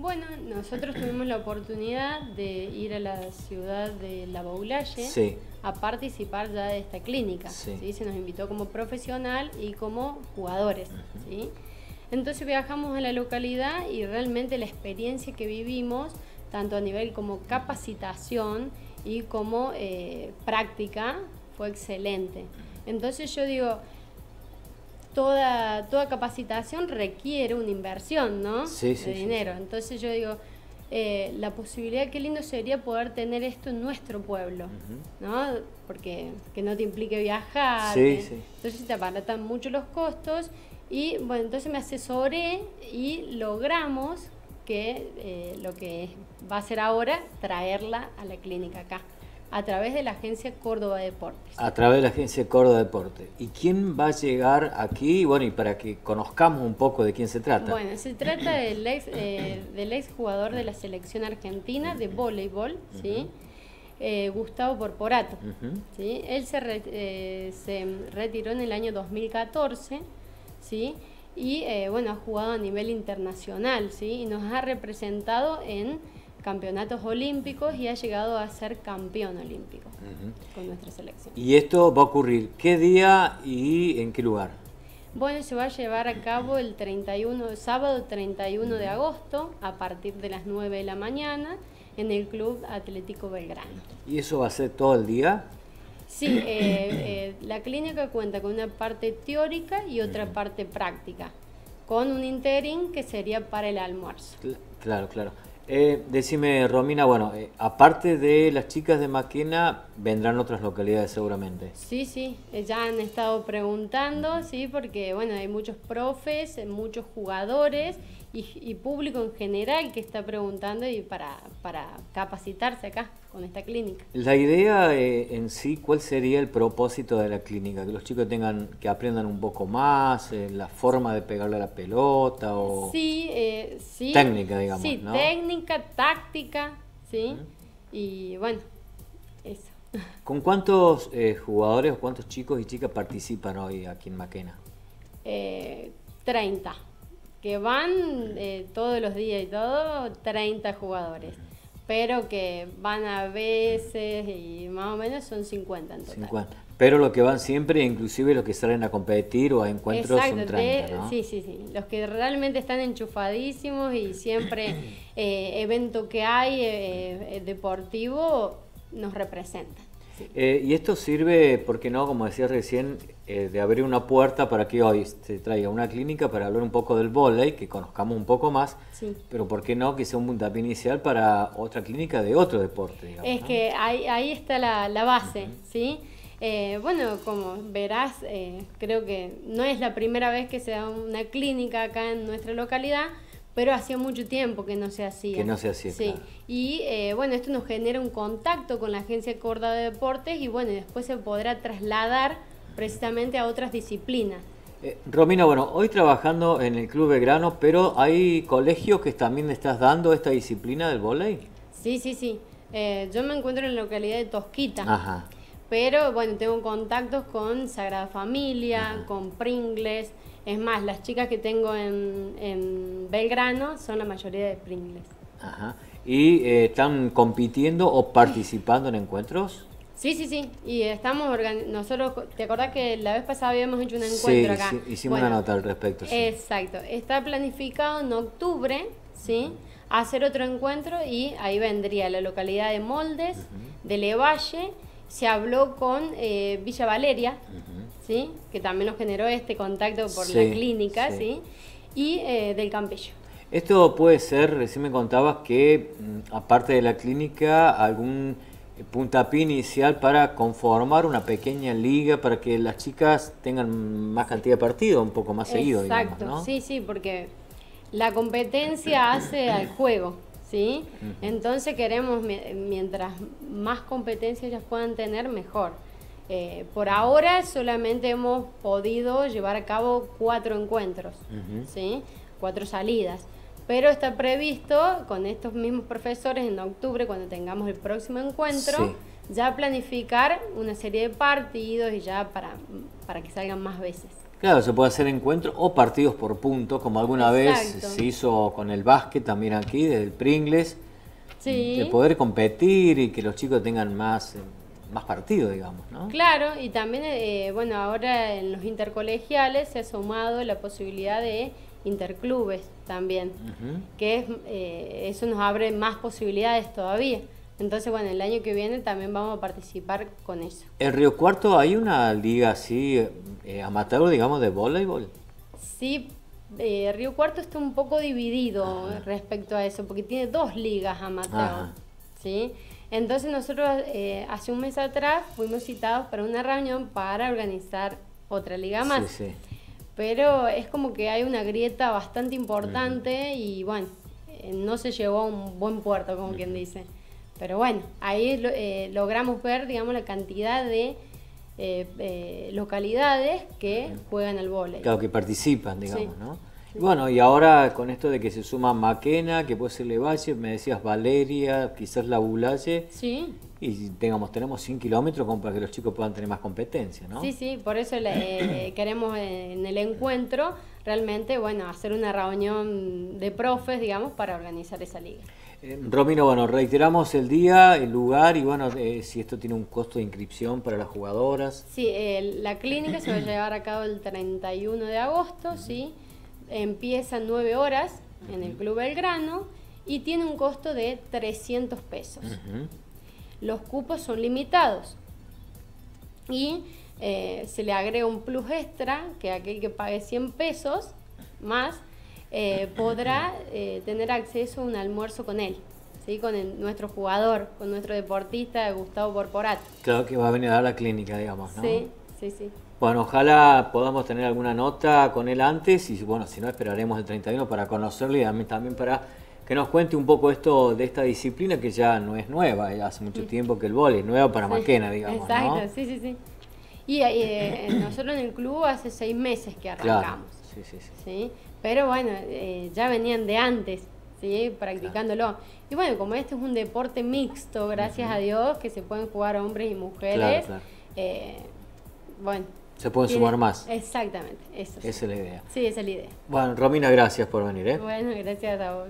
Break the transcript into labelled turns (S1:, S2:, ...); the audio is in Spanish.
S1: Bueno, nosotros tuvimos la oportunidad de ir a la ciudad de La Baulalle
S2: Sí.
S1: a participar ya de esta clínica.
S2: Sí.
S1: ¿sí? Se nos invitó como profesional y como jugadores. ¿sí? Entonces viajamos a la localidad y realmente la experiencia que vivimos, tanto a nivel como capacitación y como eh, práctica, fue excelente. Entonces yo digo, toda, toda capacitación requiere una inversión, ¿no?
S2: Sí, sí,
S1: de
S2: sí,
S1: dinero. Entonces yo digo, eh, la posibilidad, qué lindo sería poder tener esto en nuestro pueblo, ¿no? Porque que no te implique viajar, entonces te abaratan mucho los costos y bueno, entonces me asesoré y logramos que eh, lo que va a ser ahora, traerla a la clínica acá, a través de la agencia Córdoba Deportes.
S2: A través de la agencia Córdoba Deporte. ¿Y quién va a llegar aquí? Bueno, y para que conozcamos un poco de quién se trata.
S1: Bueno, se trata del ex, eh, del ex jugador de la selección argentina de voleibol, ¿sí? Eh, Gustavo Porporato. ¿sí? Él se, re- eh, se retiró en el año 2014, ¿sí? Y eh, bueno, ha jugado a nivel internacional, ¿sí? Y nos ha representado en campeonatos olímpicos y ha llegado a ser campeón olímpico con nuestra selección.
S2: ¿Y esto va a ocurrir qué día y en qué lugar?
S1: Bueno, se va a llevar a cabo el 31, sábado 31 de agosto a partir de las 9 de la mañana en el Club Atlético Belgrano.
S2: ¿Y eso va a ser todo el día?
S1: Sí, eh, eh, la clínica cuenta con una parte teórica y otra parte práctica, con un interim que sería para el almuerzo.
S2: Cl- Claro, claro. Eh, decime, Romina, bueno, eh, aparte de las chicas de Maquena, vendrán otras localidades seguramente.
S1: Sí, sí, eh, ya han estado preguntando, sí, porque bueno, hay muchos profes, muchos jugadores y, y público en general que está preguntando y para, para capacitarse acá con esta clínica.
S2: La idea eh, en sí, ¿cuál sería el propósito de la clínica? Que los chicos tengan, que aprendan un poco más, eh, la forma de pegarle a la pelota o...
S1: Sí, eh, sí.
S2: Técnica, digamos,
S1: Sí,
S2: ¿no?
S1: técnica, táctica, sí. Y bueno.
S2: ¿Con cuántos eh, jugadores o cuántos chicos y chicas participan hoy aquí en Maquena?
S1: Eh, 30. Que van eh, todos los días y todo, 30 jugadores. Pero que van a veces y más o menos son 50 en total.
S2: 50. Pero los que van siempre, inclusive los que salen a competir o a encuentros, son
S1: Exacto,
S2: 30,
S1: de-
S2: ¿no?
S1: sí, sí, sí. Los que realmente están enchufadísimos y siempre eh, evento que hay deportivo nos representan. sí.
S2: Eh, y esto sirve, ¿por qué no? Como decía recién, eh, de abrir una puerta para que hoy se traiga una clínica para hablar un poco del vóley, que conozcamos un poco más,
S1: Sí.
S2: pero ¿por qué no? Que sea un puntapié inicial para otra clínica de otro deporte, digamos.
S1: Es
S2: ¿no?
S1: que ahí, ahí está la, la base, ¿sí? Eh, bueno, como verás, eh, creo que no es la primera vez que se da una clínica acá en nuestra localidad, pero hacía mucho tiempo que no se hacía.
S2: Que no se hacía,
S1: Sí.
S2: claro.
S1: Y eh, bueno, esto nos genera un contacto con la Agencia Córdoba de Deportes y bueno, después se podrá trasladar precisamente a otras disciplinas.
S2: Eh, Romina, bueno, hoy trabajando en el Club Belgrano, pero hay colegios que también estás dando esta disciplina del vóley.
S1: Sí, sí, sí. Eh, yo me encuentro en la localidad de Tosquita.
S2: Ajá.
S1: Pero bueno, tengo contactos con Sagrada Familia, con Pringles. Es más, las chicas que tengo en, en Belgrano son la mayoría de Pringles.
S2: Ajá. ¿Y eh, están compitiendo o participando en encuentros?
S1: Sí, sí, sí. Y estamos organi- nosotros, ¿te acordás que la vez pasada habíamos hecho un encuentro
S2: sí,
S1: acá?
S2: sí, hicimos
S1: Bueno,
S2: una nota al respecto. sí.
S1: Exacto. Está planificado en octubre, ¿sí? Hacer otro encuentro y ahí vendría la localidad de Moldes, de Levalle. Se habló con eh, Villa Valeria, ¿sí? Que también nos generó este contacto por
S2: Sí,
S1: la clínica,
S2: sí.
S1: Y eh, del Campello.
S2: Esto puede ser, recién me contabas que mm, aparte de la clínica, algún puntapié inicial para conformar una pequeña liga para que las chicas tengan más cantidad de partidos, un poco más seguido, digamos,
S1: Exacto,
S2: ¿no?
S1: sí, sí, porque la competencia hace al juego, ¿sí? Entonces queremos, mi- mientras más competencia ellas puedan tener, mejor. Eh, por ahora solamente hemos podido llevar a cabo cuatro encuentros. ¿sí? Cuatro salidas. Pero está previsto con estos mismos profesores en octubre, cuando tengamos el próximo encuentro,
S2: Sí.
S1: ya planificar una serie de partidos y ya para, para que salgan más veces.
S2: Claro, se puede hacer encuentros o partidos por puntos, como alguna vez se hizo con el básquet también aquí, del Pringles. Sí. De poder competir y que los chicos tengan más, más partidos, digamos, ¿no?
S1: Claro, y también, eh, bueno, ahora en los intercolegiales se ha sumado la posibilidad de interclubes también, que es, eh, eso nos abre más posibilidades todavía. Entonces, bueno, el año que viene también vamos a participar con eso.
S2: ¿En Río Cuarto hay una liga así, eh, amateur, digamos, de voleibol?
S1: Sí, eh, Río Cuarto está un poco dividido respecto a eso, porque tiene dos ligas amateur. ¿sí? Entonces nosotros eh, hace un mes atrás fuimos citados para una reunión para organizar otra liga más. Sí, sí. Pero es como que hay una grieta bastante importante y bueno, no se llevó a un buen puerto, como quien dice. Pero bueno, ahí eh, logramos ver, digamos, la cantidad de eh, eh, localidades que juegan al vóley.
S2: Claro, que participan, digamos, ¿no? Bueno, y ahora con esto de que se suma Maquena, que puede ser Levalle, me decías Valeria, quizás la Bulalle.
S1: Sí.
S2: Y digamos, tenemos 100 kilómetros como para que los chicos puedan tener más competencia, ¿no?
S1: Sí, sí, por eso queremos en el encuentro realmente, bueno, hacer una reunión de profes, digamos, para organizar esa liga.
S2: Eh, Romino, bueno, reiteramos el día, el lugar y bueno, eh, si esto tiene un costo de inscripción para las jugadoras.
S1: Sí, la clínica se va a llevar a cabo el 31 de agosto, ¿sí? Empieza 9 horas en el Club Belgrano y tiene un costo de 300 pesos. Los cupos son limitados y eh, se le agrega un plus extra, que aquel que pague 100 pesos más eh, podrá eh, tener acceso a un almuerzo con él, ¿sí? con nuestro jugador, con nuestro deportista Gustavo Porporato.
S2: Claro que va a venir a la clínica, digamos, ¿no?
S1: Sí, sí, sí.
S2: Bueno, ojalá podamos tener alguna nota con él antes y bueno, si no esperaremos el 31 para conocerlo y también para que nos cuente un poco esto de esta disciplina que ya no es nueva, ya hace mucho tiempo que el vóley es nuevo para Maquena, digamos.
S1: Exacto, sí, sí, sí. Y eh, nosotros en el club hace seis meses que arrancamos. sí, sí, sí. ¿sí? Pero bueno, eh, ya venían de antes, ¿sí? Practicándolo. Y bueno, como este es un deporte mixto, gracias a Dios, que se pueden jugar hombres y mujeres, eh, bueno.
S2: Se pueden sumar más.
S1: Exactamente, eso.
S2: Esa es la idea.
S1: Sí, esa es la idea.
S2: Bueno, Romina, gracias por venir. ¿eh?
S1: Bueno, gracias a vos.